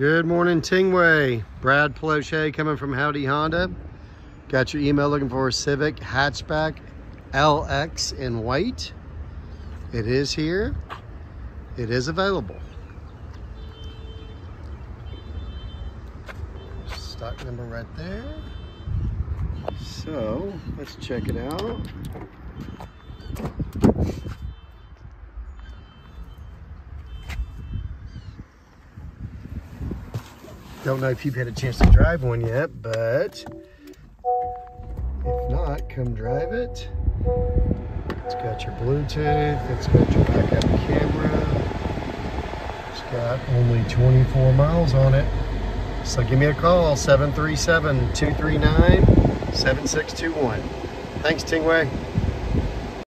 Good morning, Tingwei. Brad Plauche coming from Howdy Honda. Got your email looking for a Civic hatchback LX in white. It is here. It is available. Stock number right there. So let's check it out. Don't know if you've had a chance to drive one yet, but if not, come drive it. It's got your Bluetooth, it's got your backup camera. It's got only 24 miles on it. So give me a call, 737-239-7621. Thanks, Tingwei.